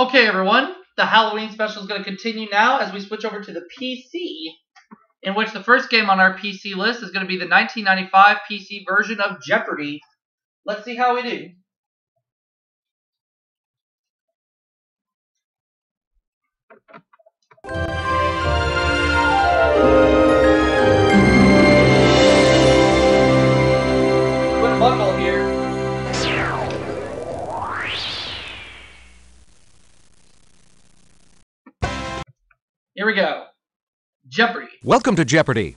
Okay, everyone. The Halloween special is going to continue now as we switch over to the PC, in which the first game on our PC list is going to be the 1995 PC version of Jeopardy. Let's see how we do. Put a Here we go. Jeopardy. Welcome to Jeopardy!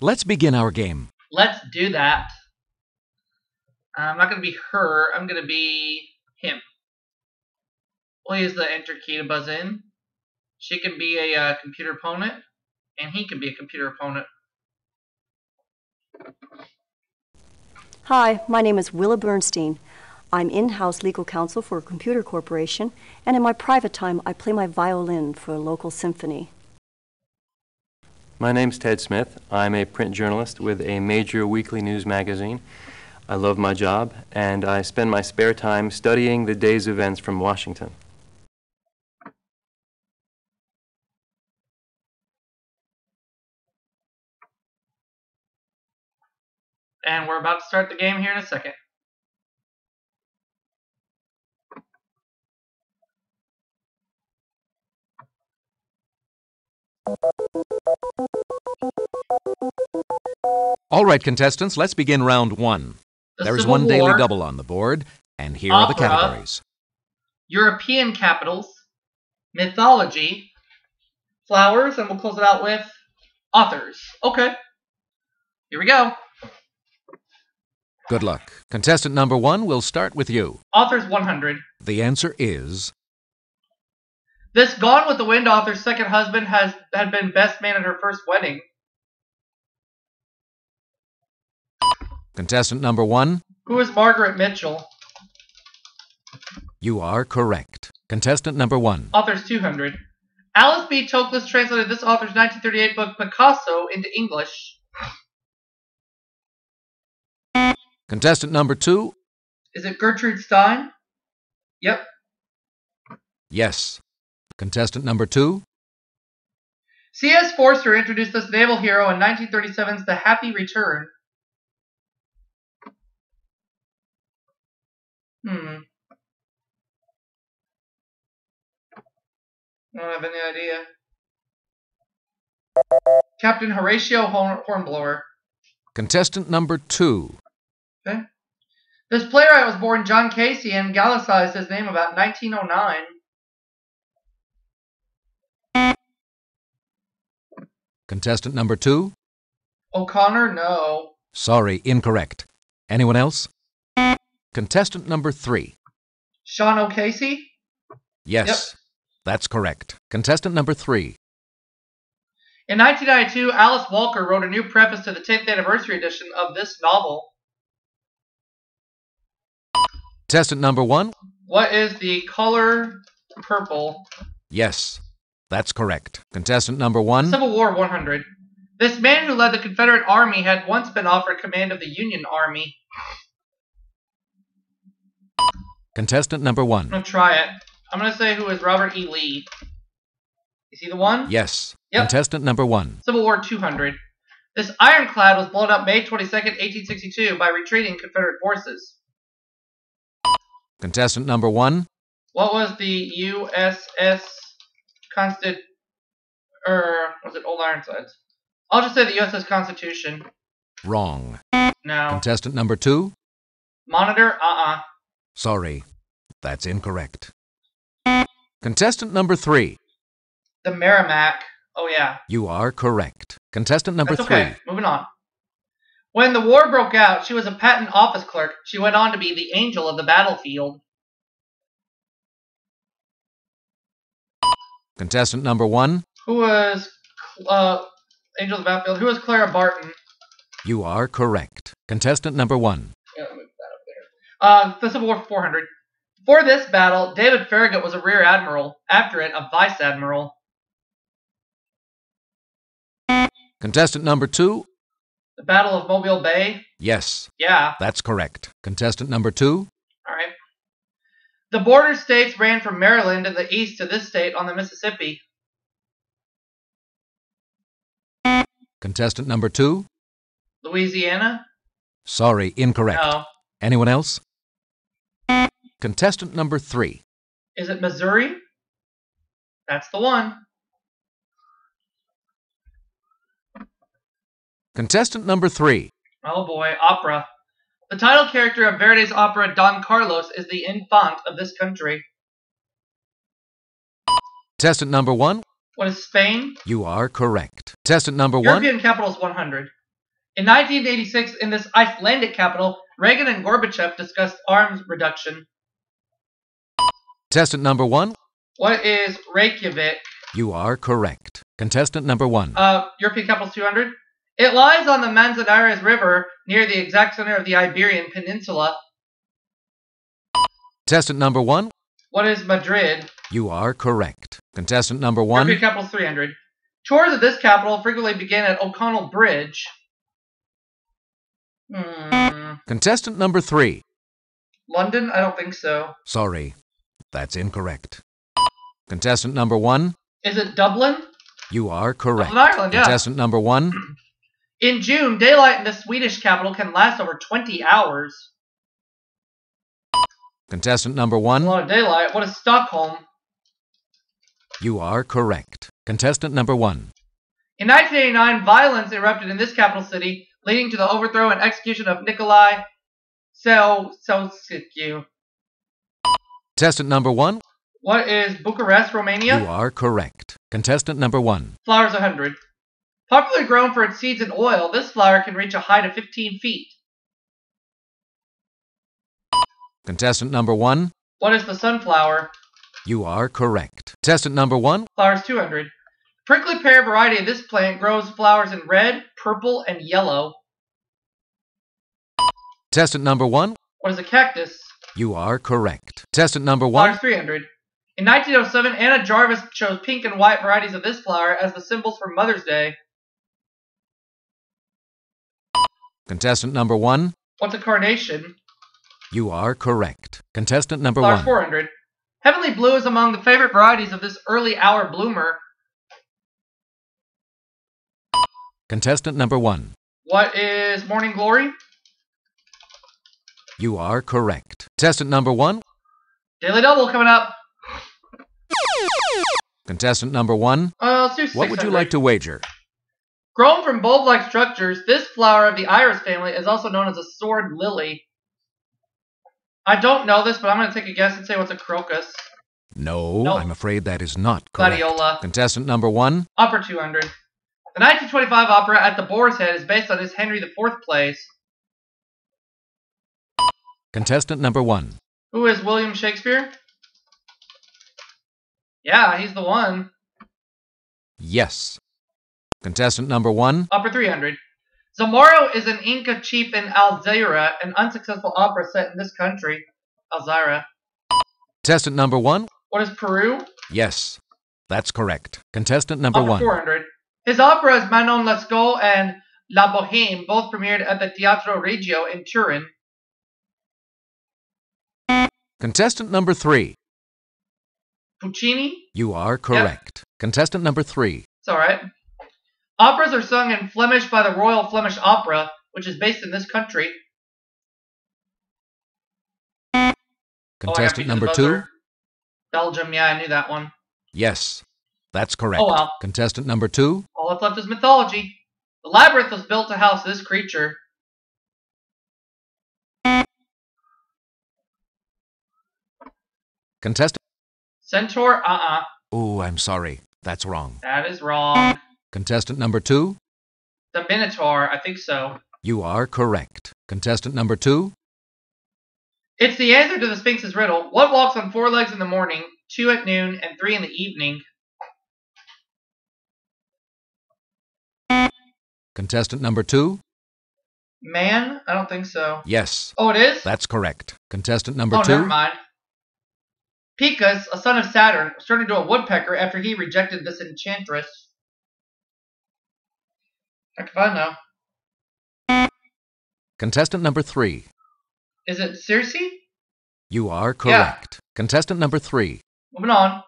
Let's begin our game. Let's do that. I'm not going to be her. I'm going to be him. We'll use the enter key to buzz in. She can be a uh, computer opponent, and he can be a computer opponent. Hi, my name is Willa Bernstein. I'm in house legal counsel for a computer corporation, and in my private time, I play my violin for a local symphony. My name's Ted Smith. I'm a print journalist with a major weekly news magazine. I love my job, and I spend my spare time studying the day's events from Washington. And we're about to start the game here in a second. All right, contestants, let's begin round one. The There is Civil one daily double on the board, and here are the categories. European capitals, mythology, flowers, and we'll close it out with authors. Okay. Here we go. Good luck. Contestant number one we'll start with you. Authors 100. The answer is This Gone with the Wind author's second husband has had been best man at her first wedding. contestant number one. Who is Margaret Mitchell? You are correct. Contestant number one. Authors 200. Alice B. Toklas translated this author's 1938 book Picasso into English. Contestant number two. Is it Gertrude Stein? Yep. Yes. Contestant number two. C.S. Forester introduced this naval hero in 1937's The Happy Return. Hmm. I don't have any idea. Captain Horatio Horn- Hornblower. Contestant number two. Okay. This playwright was born John Casey and gallicized his name about 1909. Contestant number two. O'Connor? No. Sorry, incorrect. Anyone else? Contestant number three. Sean O'Casey? Yes. That's correct. Contestant number three. In 1992, Alice Walker wrote a new preface to the 10th anniversary edition of this novel. Contestant number one. What is the color purple? Yes. That's correct. Contestant number one. Civil War 100. This man who led the Confederate Army had once been offered command of the Union Army. Contestant number one. I'm to try it. I'm going to say who is Robert E. Lee. Is he the one? Yes. Yep. Contestant number one. Civil War 200. This ironclad was blown up May 22, 1862 by retreating Confederate forces. Contestant number one. What was the USS Constant or er, was it Old Ironsides? I'll just say the USS Constitution. Wrong. No. Contestant number two. Monitor? Uh-uh. Sorry. That's incorrect. Contestant number three. The Merrimack. Oh yeah. You are correct. Contestant number That's three. okay. Moving on. When the war broke out, she was a patent office clerk. She went on to be the angel of the battlefield. Contestant number one. Who was uh angel of the battlefield? Who was Clara Barton? You are correct. Contestant number one. Yeah, move that up there. Uh, the Civil War 400. For this battle, David Farragut was a rear admiral. After it, a vice admiral. Contestant number two. The Battle of Mobile Bay. Yes, Yeah. that's correct. Contestant number two. The border states ran from Maryland in the east to this state on the Mississippi. Contestant number two? Louisiana? Sorry, incorrect. No. Anyone else? Contestant number three. Is it Missouri? That's the one. Contestant number three. Oh boy, opera. The title character of Verdi's opera Don Carlos is the infant of this country. Contestant number one. What is Spain? You are correct. Contestant number one. European capital is 100. In 1986, in this Icelandic capital, Reagan and Gorbachev discussed arms reduction. Contestant number one. What is Reykjavik? You are correct. Contestant number one. Uh, European capital is 200. It lies on the Manzanares River near the exact center of the Iberian Peninsula. Contestant number one. What is Madrid? You are correct. Contestant number one. European capital 300. Tours of this capital frequently begin at O'Connell Bridge. Hmm. Contestant number three. London? I don't think so. Sorry, that's incorrect. Contestant number one. Is it Dublin? You are correct. Dublin, Ireland, yeah. Contestant number one. In June, daylight in the Swedish capital can last over 20 hours. Contestant number one. A lot of daylight. What is Stockholm? You are correct. Contestant number one. In 1989, violence erupted in this capital city, leading to the overthrow and execution of Nikolai Ceausescu. Contestant number one. What is Bucharest, Romania? You are correct. Contestant number one. Flowers 100. Popularly grown for its seeds and oil, this flower can reach a height of 15 feet. Contestant number one. What is the sunflower? You are correct. Contestant number one. Flowers 200. Prickly pear variety of this plant grows flowers in red, purple, and yellow. Contestant number one. What is a cactus? You are correct. Contestant number one. Flowers one. 300. In 1907, Anna Jarvis chose pink and white varieties of this flower as the symbols for Mother's Day. Contestant number one. What's a carnation? You are correct. Contestant number one. 400. Heavenly blue is among the favorite varieties of this early hour bloomer. Contestant number one. What is morning glory? You are correct. Contestant number one. Daily double coming up. Contestant number one. Uh, let's do What would you like to wager? Grown from bulb-like structures, this flower of the iris family is also known as a sword lily. I don't know this, but I'm going to take a guess and say what's a crocus. No, Nope. I'm afraid that is not correct. Gladiola. Contestant number one. Opera 200. The 1925 opera At the Boar's Head is based on his Henry IV plays. Contestant number one. Who is William Shakespeare? Yeah, he's the one. Yes. Contestant number one. Opera 300. Zamora is an Inca chief in Alzira, an unsuccessful opera set in this country. Alzira. Contestant number one. What is Peru? Yes. That's correct. Contestant number Opera one. 400. His operas Manon Lescaut and La Boheme both premiered at the Teatro Regio in Turin. Contestant number three. Puccini? You are correct. Contestant number three. It's alright. Operas are sung in Flemish by the Royal Flemish Opera, which is based in this country. Oh, Contestant the number two. Belgium, yeah, I knew that one. Yes. That's correct. Oh, well. Contestant number two. All that's left is mythology. The labyrinth was built to house this creature. Contestant. Centaur? Uh-uh. Oh, I'm sorry. That's wrong. That is wrong. Contestant number two. The Minotaur, I think so. You are correct. Contestant number two. It's the answer to the Sphinx's riddle. What walks on four legs in the morning, two at noon, and three in the evening? Contestant number two. Man? I don't think so. Yes. Oh, it is? That's correct. Contestant number oh, two. never mind. Picus, a son of Saturn, was turned into a woodpecker after he rejected this enchantress. Heck if I know. Contestant number three. Is it Circe? You are correct. Contestant number three. Moving on.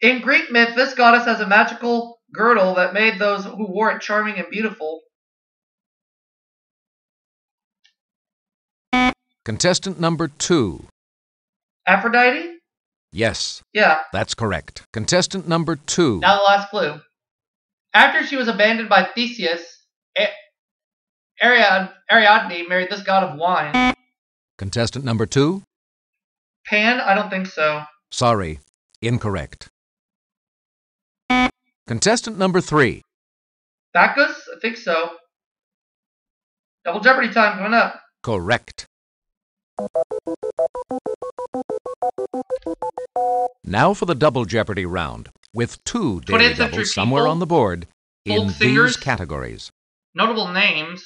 In Greek myth, this goddess has a magical girdle that made those who wore it charming and beautiful. Contestant number two. Aphrodite? Yes, Yeah. that's correct. Contestant number two. Now the last clue. After she was abandoned by Theseus, Ariad- Ariadne married this god of wine. Contestant number two. Pan? I don't think so. Sorry, incorrect. Contestant number three. Bacchus? I think so. Double Jeopardy time coming up. Correct. Now for the double jeopardy round, with two 20th daily doubles somewhere people, on the board in folk these categories. Notable names.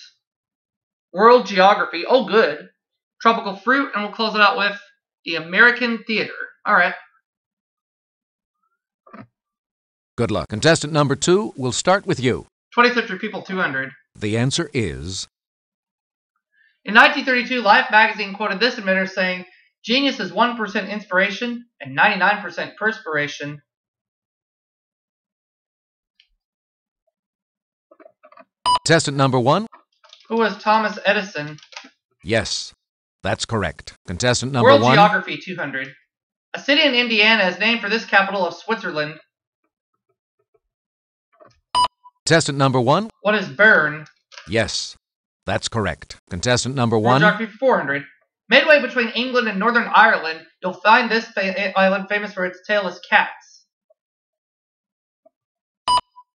World geography. Oh, good. Tropical fruit, and we'll close it out with the American theater. All right. Good luck. Contestant number two, we'll start with you. 20th century people 200. The answer is In 1932, Life magazine quoted this inventor saying, Genius is 1% inspiration and 99% perspiration. Contestant number one. Who was Thomas Edison? Yes, that's correct. Contestant number World one. World Geography 200. A city in Indiana is named for this capital of Switzerland. Contestant number one. What is Bern? Yes, that's correct. Contestant number one. World. Geography 400. Midway between England and Northern Ireland, you'll find this fa- uh, island famous for its tailless cats.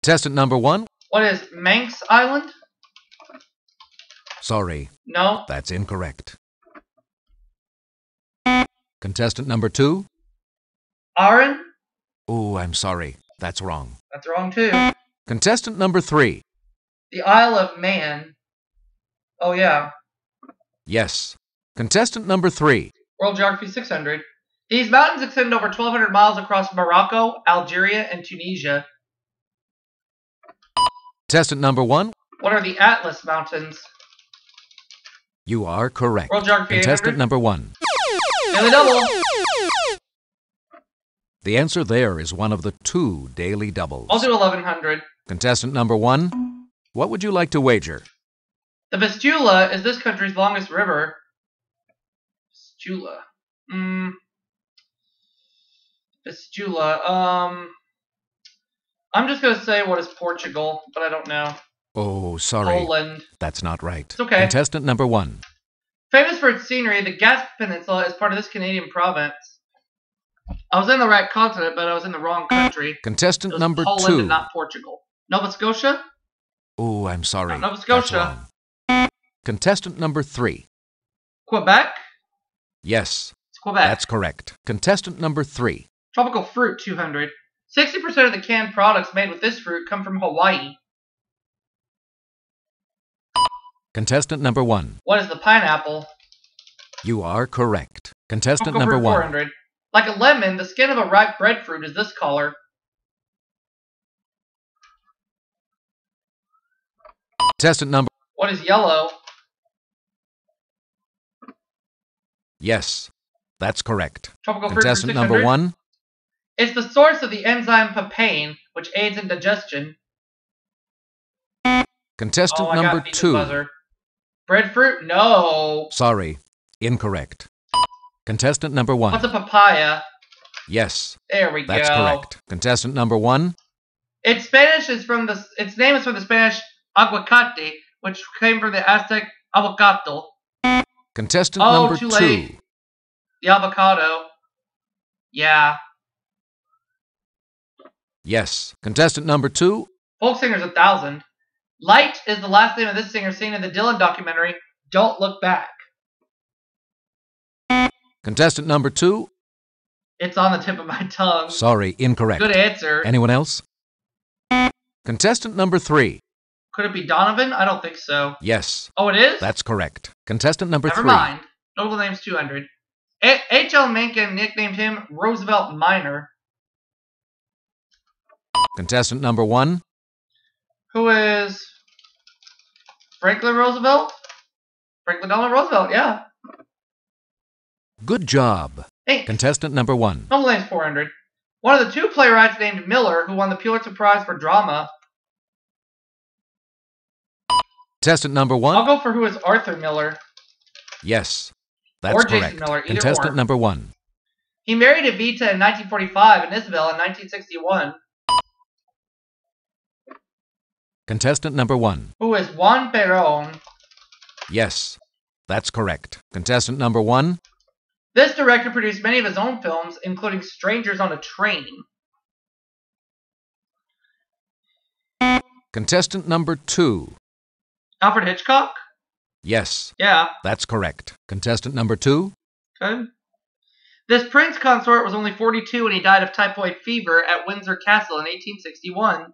Contestant number one. What is Manx Island? Sorry, No. that's incorrect. Contestant number two. Arran? Oh, I'm sorry. That's wrong. That's wrong too. Contestant number three. The Isle of Man. Oh yeah. Yes. Contestant number three. World Geography 600. These mountains extend over 1,200 miles across Morocco, Algeria, and Tunisia. Contestant number one. What are the Atlas Mountains? You are correct. World Geography Contestant 800. number one. Daily Double. The answer there is one of the two daily doubles. I'll do 1,100. Contestant number one. What would you like to wager? The Vistula is this country's longest river. Vistula. Mm. Vistula. Um. I'm just gonna say what is Portugal, but I don't know. Oh, sorry. Poland. That's not right. It's okay. Contestant number one. Famous for its scenery, the Gaspé Peninsula is part of this Canadian province. I was in the right continent, but I was in the wrong country. Contestant number Poland two. and not Portugal. Nova Scotia? Oh, I'm sorry. Nova Scotia. Contestant number three. Quebec? Yes, It's Quebec. that's correct. Contestant number three. Tropical fruit, 200. 60% of the canned products made with this fruit come from Hawaii. Contestant number one. What is the pineapple? You are correct. Contestant number one. 400. Like a lemon, the skin of a ripe breadfruit is this color. Contestant number. What is yellow? Yes, that's correct. Tropical fruit, Contestant 600. number one. It's the source of the enzyme papain, which aids in digestion. Contestant oh, number got beat the two. buzzer. Breadfruit? No. Sorry, incorrect. Contestant number one. What's a papaya? Yes, There we that's go. That's correct. Contestant number one. Its Spanish is from the. Its name is from the Spanish aguacate, which came from the Aztec avocado, Contestant Oh, number two. late. the avocado. Yeah. Yes. Contestant number two. Folk singer's a thousand. Light is the last name of this singer seen in the Dylan documentary. Don't look back. Contestant number two. It's on the tip of my tongue. Sorry, incorrect. Good answer. Anyone else? Contestant number three. Could it be Donovan? I don't think so. Yes, Oh, it is. that's correct. Contestant number Never three. mind. Notable names 200. H.L. Mencken nicknamed him Roosevelt Minor, Contestant number one. who is Franklin Roosevelt. Franklin Delano Roosevelt. Yeah. Good job. Hey, Contestant number one. Noble Lane's 400. One of the two playwrights named Miller, who won the Pulitzer Prize for Drama. Contestant number one. I'll go for who is Arthur Miller. Yes. That's Or Jason correct. Miller, Contestant or. number one. He married Evita in 1945 and Isabel in 1961, Contestant number one. who is Juan Perón. Yes. That's correct. Contestant number one. This director produced many of his own films, including Strangers on a Train. Contestant number two. Alfred Hitchcock? Yes. Yeah, That's correct. Contestant number two. good. This prince consort was only 42 when he died of typhoid fever at Windsor Castle in 1861.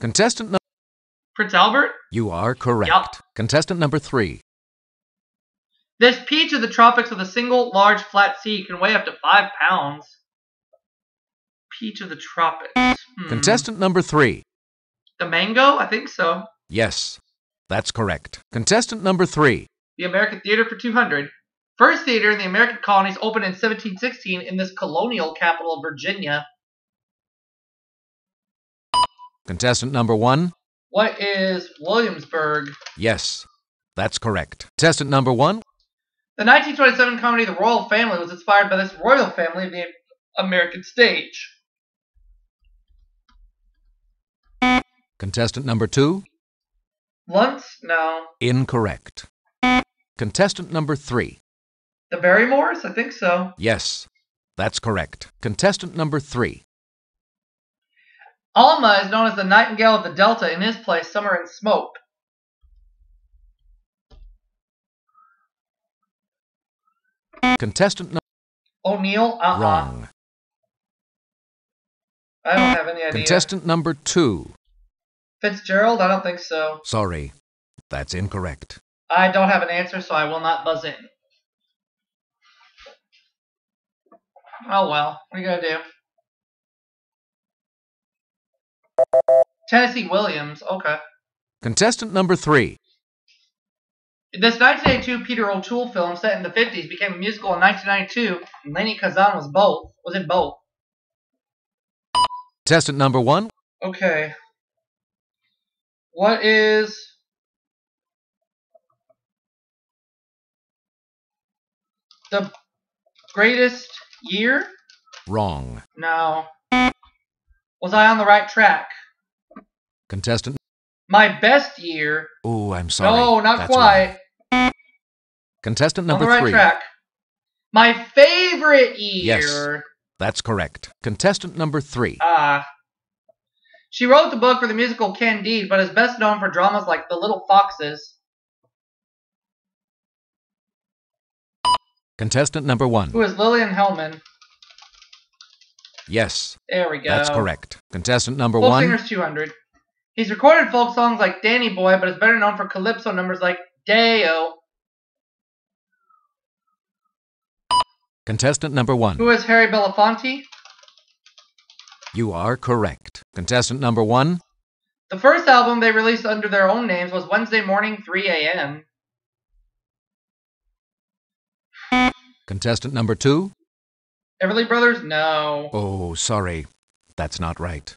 Contestant number. Prince Albert? You are correct. Yup. Contestant number three. This peach of the tropics with a single large flat seed can weigh up to 5 pounds. Peach of the tropics. Hmm. Contestant number three. The mango? I think so. Yes. That's correct. Contestant number three. The American Theater for 200. First theater in the American colonies opened in 1716 in this colonial capital of Virginia. Contestant number one. What is Williamsburg? Yes. That's correct. Contestant number one. The 1927 comedy The Royal Family was inspired by this royal family of the American stage. Contestant number two. Lunts? No. Incorrect. Contestant number three. The Barrymores? I think so. Yes. That's correct. Contestant number three. Alma is known as the Nightingale of the Delta in his play Summer and Smoke. Contestant number O'Neill? Uh-uh. wrong. I don't have any idea. Contestant number two. Fitzgerald? I don't think so. Sorry. That's incorrect. I don't have an answer, so I will not buzz in. Oh well, what are you gonna do? Tennessee Williams, okay. Contestant number three. This 1982 Peter O'Toole film set in the 50s became a musical in 1992, and Lainie Kazan was both. Was in both. Contestant number one. Okay. What is the greatest year? Wrong. No. Was I on the right track? Contestant. My best year? Oh, I'm sorry. no, not That's quite. Contestant on number the right three. track. My favorite year. Yes. That's correct. Contestant number three. Ah. she wrote the book for the musical Candide, but is best known for dramas like The Little Foxes. Contestant number one. Who is Lillian Hellman? Yes. There we go. That's correct. Contestant number Folk one. Singers 200. He's recorded folk songs like Danny Boy, but is better known for calypso numbers like Day-O. Contestant number one. Who is Harry Belafonte? You are correct. Contestant number one. The first album they released under their own names was Wednesday Morning 3 a.m. Contestant number two. Everly Brothers? No. Oh, sorry. That's not right.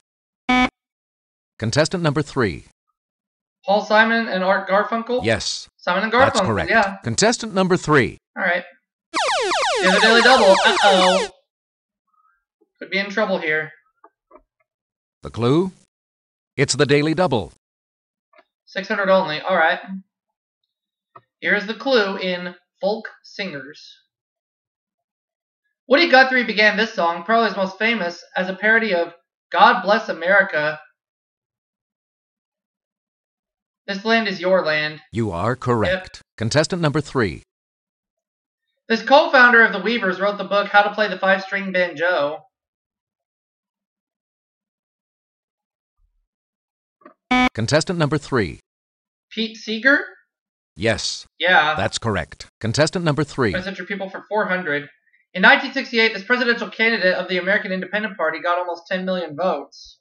Contestant number three. Paul Simon and Art Garfunkel? Yes. Simon and Garfunkel. That's correct. yeah. Contestant number three. Alright. Here's a daily double. Uh oh. Could be in trouble here. The clue? It's the Daily Double. 600 only. Alright. Here's the clue in Folk Singers. Woody Guthrie began this song, probably his most famous, as a parody of God Bless America. This land is your land. You are correct. Contestant number three. This co founder of the Weavers wrote the book How to Play the Five String Banjo. Contestant number three. Pete Seeger? Yes, Yeah. that's correct. Contestant number three. President your people for 400. In 1968, this presidential candidate of the American Independent Party got almost 10 million votes.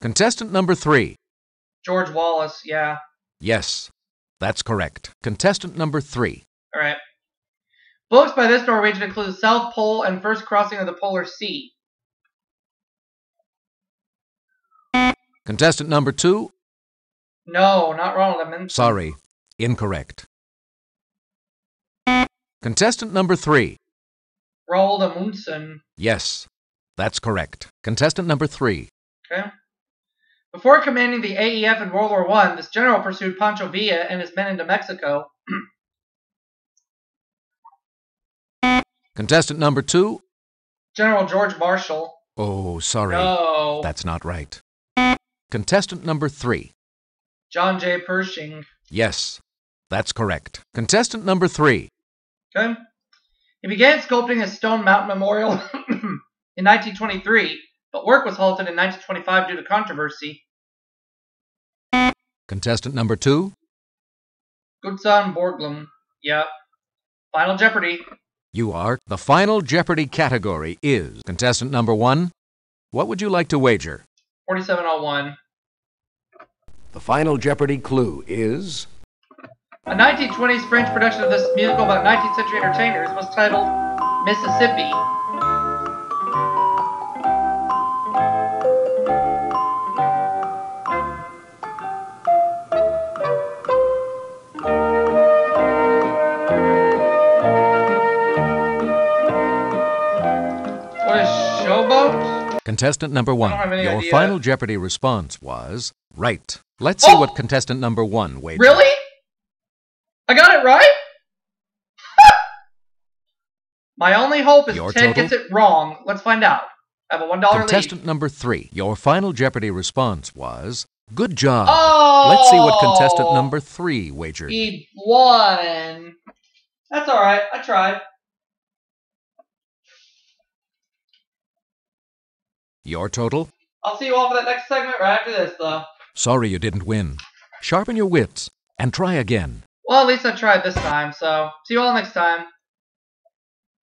Contestant number three. George Wallace, yeah. Yes, that's correct. Contestant number three. All right. Books by this Norwegian include South Pole and First Crossing of the Polar Sea. Contestant number two. No, not Ronald Edmonds. Sorry, incorrect. Contestant number three. Roald Amundsen. Yes, that's correct. Contestant number three. Okay. Before commanding the AEF in World War I, this general pursued Pancho Villa and his men into Mexico. Contestant number two. General George Marshall. Oh, sorry. No. That's not right. Contestant number three. John J. Pershing. Yes, that's correct. Contestant number three. Okay. He began sculpting his Stone Mountain Memorial in 1923, but work was halted in 1925 due to controversy. Contestant number two. Gutzon Borglum. Yep. Final Jeopardy. You are. The final Jeopardy category is contestant number one. What would you like to wager? 4701. The final Jeopardy clue is A 1920s French production of this musical about 19th century entertainers was titled Mississippi. What is Showboat? Contestant number one. I don't have any Your idea. final Jeopardy response was right. Let's see Oh! what contestant number one wagered. Really? I got it right? My only hope is Your Ted total? gets it wrong. Let's find out. I have a $1 lead. Contestant number three. Your final Jeopardy response was good job. Oh! Let's see what contestant number three wagered. He won. That's alright. I tried. Your total? I'll see you all for that next segment right after this, though. Sorry you didn't win. Sharpen your wits and try again. Well, at least I tried this time, so see you all next time.